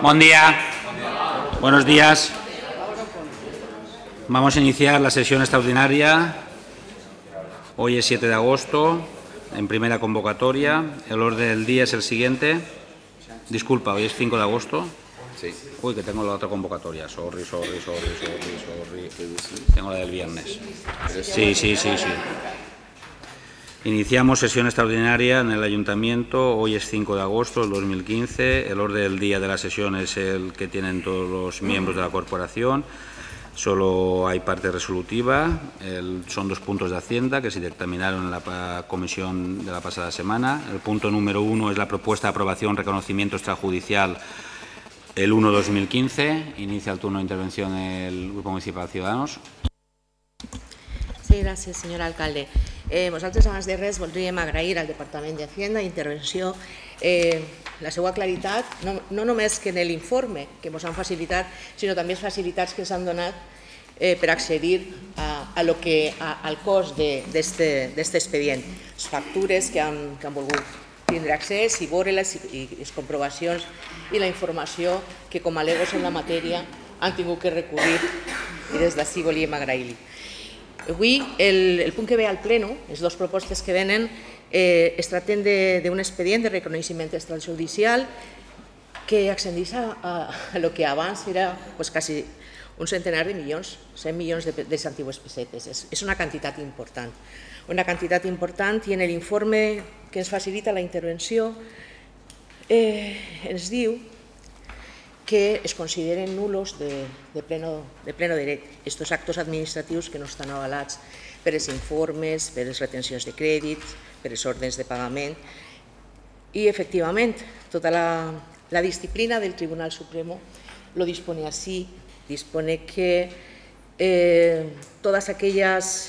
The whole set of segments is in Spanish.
Buen día. Buenos días. Vamos a iniciar la sesión extraordinaria. Hoy es 7 de agosto, en primera convocatoria. El orden del día es el siguiente. Disculpa, hoy es 5 de agosto. Sí. Uy, que tengo la otra convocatoria. Sorry, sorry, sorry, sorry, sorry. Tengo la del viernes. Sí, sí, sí, sí. Iniciamos sesión extraordinaria en el Ayuntamiento. Hoy es 5 de agosto del 2015. El orden del día de la sesión es el que tienen todos los miembros de la corporación. Solo hay parte resolutiva. Son dos puntos de Hacienda que se dictaminaron en la comisión de la pasada semana. El punto número uno es la propuesta de aprobación reconocimiento extrajudicial el 1-2015. Inicia el turno de intervención el Grupo Municipal Ciudadanos. Sí, gràcies, senyor alcalde. Eh, nosaltres, abans de res, voldríem agrair al Departament d'Hacienda Intervenció eh, la seva claritat, no, no només que en l'informe que ens han facilitat, sinó també els facilitats que s'han donat eh, per accedir a, a lo que, a, al cost d'aquest expedient. Les factures que han, que han volgut tindre accés i veure-les i, i les comprovacions i la informació que com a legos en la matèria han tingut que recurrir i des d'ací volíem agrair-li. Avui el, el punt que ve al pleno, les dues propostes que venen, eh, es tracten d'un expedient de reconeixement extrajudicial que ascendís a, a, a lo que abans era pues, quasi un centenar de milions, 100 milions de, de antigues pessetes. És, és una quantitat important. Una quantitat important i en l'informe que ens facilita la intervenció eh, ens diu que es consideren nulos de, de, pleno, de pleno dret estos actos administratius que no estan avalats per informes, per les retencions de crèdit, per les ordres de pagament. I, efectivament, tota la, la disciplina del Tribunal Supremo lo dispone así, dispone que eh, todas aquellas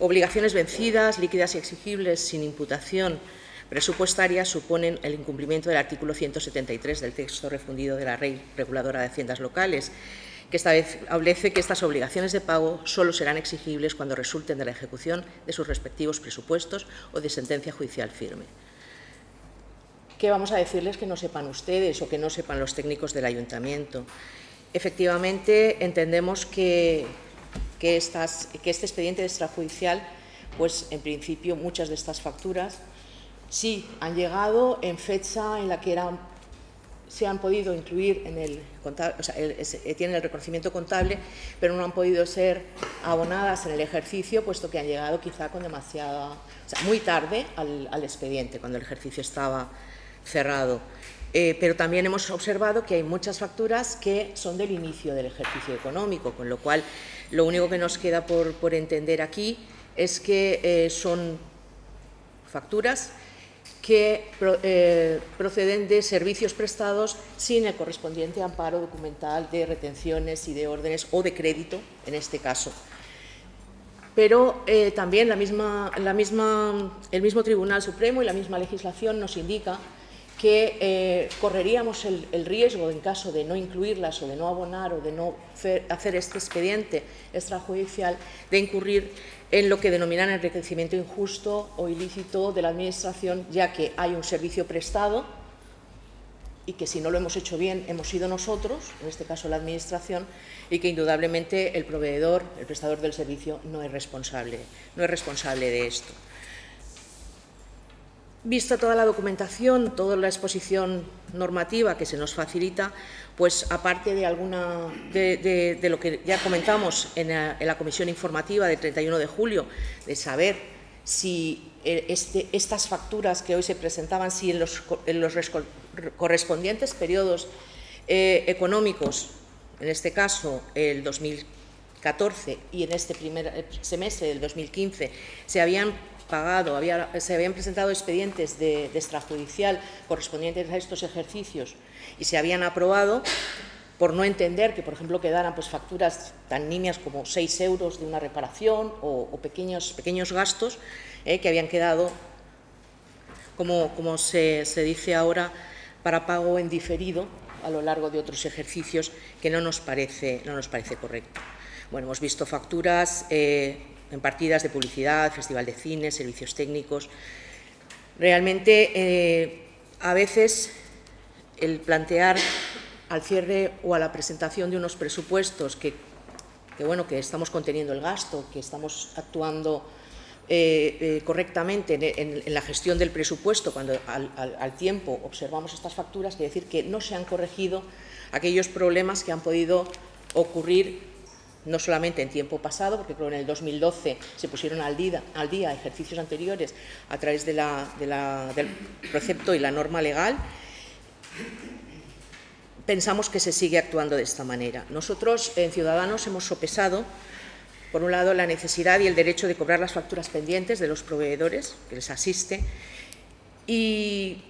obligaciones vencidas, líquidas y exigibles sin imputación presupuestaria suponen el incumplimiento del artículo 173 del texto refundido de la Ley Reguladora de Haciendas Locales, que establece que estas obligaciones de pago solo serán exigibles cuando resulten de la ejecución de sus respectivos presupuestos o de sentencia judicial firme. ¿Qué vamos a decirles que no sepan ustedes o que no sepan los técnicos del ayuntamiento? Efectivamente, entendemos que, que, que este expediente extrajudicial, pues en principio muchas de estas facturas sí han llegado en fecha en la que eran, se han podido incluir en el contable, o sea, eh, tienen el reconocimiento contable, pero no han podido ser abonadas en el ejercicio, puesto que han llegado quizá con demasiada, muy tarde al, al expediente, cuando el ejercicio estaba cerrado. Eh, pero también hemos observado que hay muchas facturas que son del inicio del ejercicio económico, con lo cual lo único que nos queda por, por entender aquí es que eh, son facturas que eh, proceden de servicios prestados sin el correspondiente amparo documental de retenciones y de órdenes o de crédito, en este caso. Pero eh, también la misma- el mismo Tribunal Supremo y la misma legislación nos indica que eh, correríamos el, riesgo, en caso de no incluirlas o de no abonar o de no hacer este expediente extrajudicial, de incurrir en lo que denominan enriquecimiento injusto o ilícito de la Administración, ya que hay un servicio prestado y que si no lo hemos hecho bien hemos sido nosotros, en este caso la Administración, y que indudablemente el proveedor, el prestador del servicio, no es responsable, no es responsable de esto. Vista toda la documentación, toda la exposición normativa que se nos facilita, pues aparte de alguna de, lo que ya comentamos en la, comisión informativa del 31 de julio, de saber si eh, este- estas facturas que hoy se presentaban, si en los, correspondientes periodos eh, económicos, en este caso el 2014 y en este primer eh, semestre del 2015, se habían pagado, se habían presentado expedientes de, extrajudicial correspondientes a estos ejercicios y se habían aprobado por no entender que, por ejemplo, quedaran pues, facturas tan nimias como 6 euros de una reparación o, o pequeños, pequeños gastos eh, que habían quedado, como, como se, se dice ahora, para pago en diferido a lo largo de otros ejercicios que no nos parece, no nos parece correcto. Bueno, hemos visto facturas eh, en partidas de publicidad, festival de cine, servicios técnicos. Realmente, eh, a veces, el plantear al cierre o a la presentación de unos presupuestos que, bueno, que estamos conteniendo el gasto, que estamos actuando eh, eh, correctamente en, la gestión del presupuesto, cuando al, tiempo observamos estas facturas, quiere decir que no se han corregido aquellos problemas que han podido ocurrir no solamente en tiempo pasado, porque creo que en el 2012 se pusieron al día, al día ejercicios anteriores a través del precepto y la norma legal, pensamos que se sigue actuando de esta manera. Nosotros, en Ciudadanos, hemos sopesado, por un lado, la necesidad y el derecho de cobrar las facturas pendientes de los proveedores que les asiste y,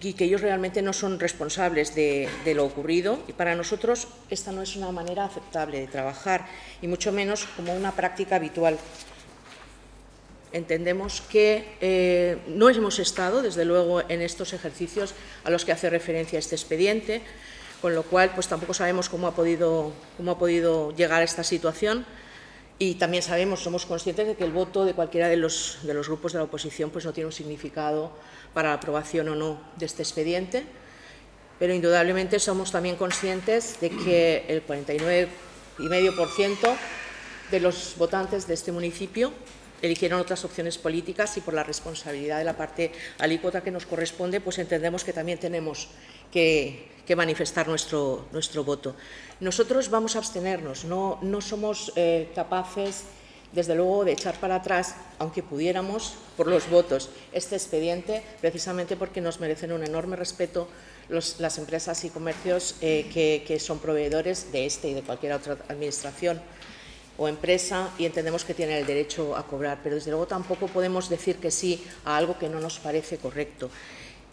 que ellos realmente no son responsables de, lo ocurrido. Y para nosotros esta no es una manera aceptable de trabajar y mucho menos como una práctica habitual. Entendemos que eh, no hemos estado, desde luego, en estos ejercicios a los que hace referencia este expediente, con lo cual pues tampoco sabemos cómo ha podido, cómo ha podido llegar a esta situación y también sabemos, somos conscientes de que el voto de cualquiera de los, de los grupos de la oposición pues no tiene un significado para la aprobación o no de este expediente, pero indudablemente somos también conscientes de que el 49,5% de los votantes de este municipio eligieron otras opciones políticas y por la responsabilidad de la parte alícuota que nos corresponde, pues entendemos que también tenemos que, manifestar nuestro, voto. Nosotros vamos a abstenernos, no, no somos eh, capaces, desde luego, de echar para atrás, aunque pudiéramos, por los votos, este expediente, precisamente porque nos merecen un enorme respeto las empresas y comercios eh, que, que son proveedores de este y de cualquier otra administración o empresa y entendemos que tiene el derecho a cobrar, pero desde luego tampoco podemos decir que sí a algo que no nos parece correcto.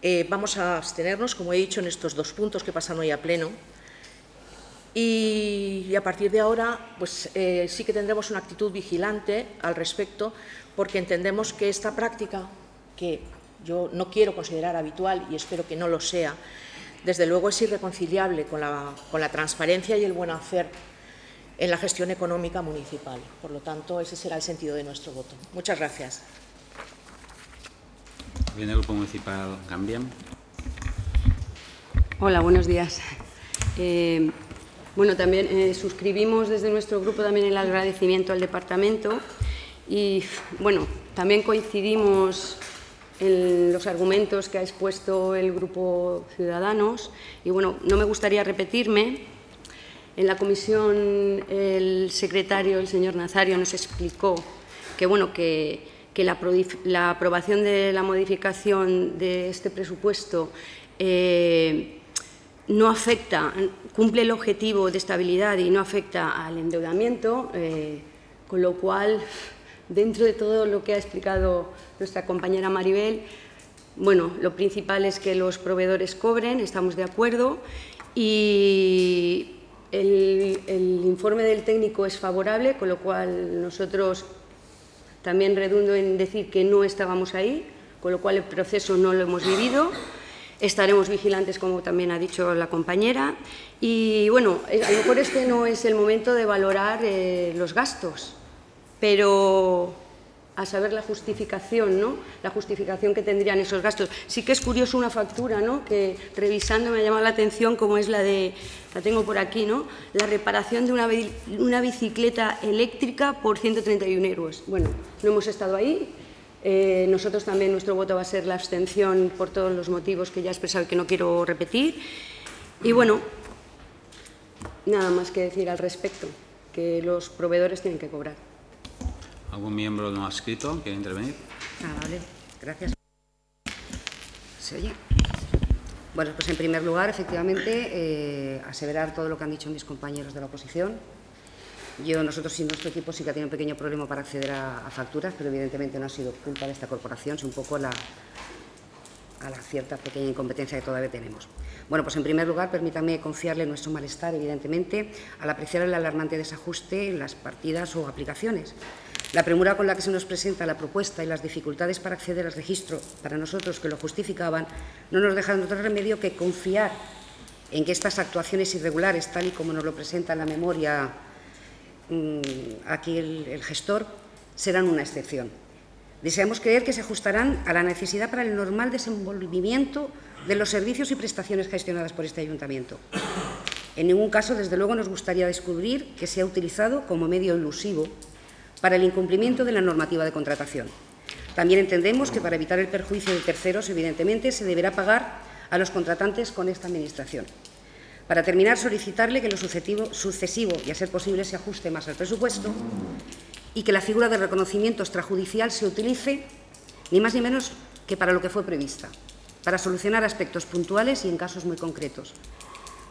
Eh, vamos a abstenernos, como he dicho, en estos dos puntos que pasan hoy a pleno y, a partir de ahora pues, eh, sí que tendremos una actitud vigilante al respecto porque entendemos que esta práctica, que yo no quiero considerar habitual y espero que no lo sea, desde luego es irreconciliable con la, con la transparencia y el buen hacer en la gestión económica municipal. Por lo tanto, ese será el sentido de nuestro voto. Muchas gracias. Viene el Grupo Municipal Gambien. Hola, buenos días. Eh, bueno, también eh, suscribimos desde nuestro grupo también el agradecimiento al departamento y, bueno, también coincidimos en los argumentos que ha expuesto el Grupo Ciudadanos y, bueno, no me gustaría repetirme, en la comisión el secretario, el señor Nazario, nos explicó que, bueno, que, la, aprobación de la modificación de este presupuesto eh, no afecta, cumple el objetivo de estabilidad y no afecta al endeudamiento, eh, con lo cual, dentro de todo lo que ha explicado nuestra compañera Maribel, bueno, lo principal es que los proveedores cobren, estamos de acuerdo, y el, informe del técnico es favorable, con lo cual nosotros también redundo en decir que no estábamos ahí, con lo cual el proceso no lo hemos vivido. Estaremos vigilantes, como también ha dicho la compañera. Y bueno, a lo mejor este no es el momento de valorar eh, los gastos, pero a saber la justificación, ¿no? La justificación que tendrían esos gastos. Sí que es curioso una factura, ¿no? Que revisando me ha llamado la atención, como es la de, la tengo por aquí, ¿no? La reparación de una, bicicleta eléctrica por 131 euros. Bueno, no hemos estado ahí. Eh, nosotros también nuestro voto va a ser la abstención por todos los motivos que ya he expresado y que no quiero repetir. Y bueno, nada más que decir al respecto, que los proveedores tienen que cobrar. ¿Algún miembro no ha escrito quiere intervenir? Ah, vale. Gracias. ¿Se oye? Bueno, pues en primer lugar, efectivamente, eh, aseverar todo lo que han dicho mis compañeros de la oposición. Yo, nosotros y nuestro equipo sí que ha tenido un pequeño problema para acceder a, facturas, pero evidentemente no ha sido culpa de esta corporación, es un poco la, a la cierta pequeña incompetencia que todavía tenemos. Bueno, pues en primer lugar, permítame confiarle nuestro malestar, evidentemente, al apreciar el alarmante desajuste en las partidas o aplicaciones. La premura con la que se nos presenta la propuesta y las dificultades para acceder al registro, para nosotros que lo justificaban, no nos dejan otro remedio que confiar en que estas actuaciones irregulares, tal y como nos lo presenta en la memoria mm, aquí el, gestor, serán una excepción. Deseamos creer que se ajustarán a la necesidad para el normal desenvolvimiento de los servicios y prestaciones gestionadas por este Ayuntamiento. En ningún caso, desde luego, nos gustaría descubrir que se ha utilizado como medio ilusivo para el incumplimiento de la normativa de contratación. También entendemos que para evitar el perjuicio de terceros, evidentemente, se deberá pagar a los contratantes con esta Administración. Para terminar, solicitarle que lo sucesivo y, a ser posible, se ajuste más al presupuesto y que la figura de reconocimiento extrajudicial se utilice ni más ni menos que para lo que fue prevista, para solucionar aspectos puntuales y en casos muy concretos.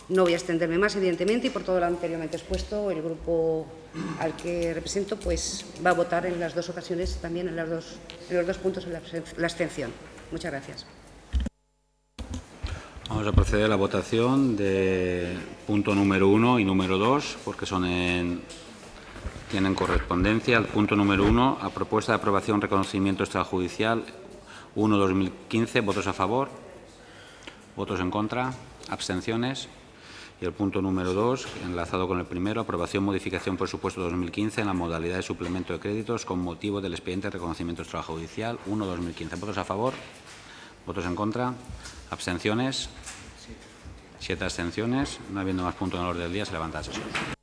No voy a extenderme más, evidentemente, y por todo lo anteriormente expuesto, el grupo al que represento pues, va a votar en las dos ocasiones, también en, las dos, en los dos puntos, en la, abstención. Muchas gracias. Vamos a proceder a la votación de punto número uno y número dos, porque son en, tienen correspondencia. El punto número uno, a propuesta de aprobación reconocimiento extrajudicial 1-2015, votos a favor, votos en contra, abstenciones. Y el punto número dos, enlazado con el primero, aprobación modificación presupuesto 2015 en la modalidad de suplemento de créditos con motivo del expediente de reconocimiento extrajudicial 1-2015. ¿Votos a favor? ¿Votos en contra? ¿Abstenciones? Siete abstenciones. No habiendo más puntos en el orden del día, se levanta la sesión.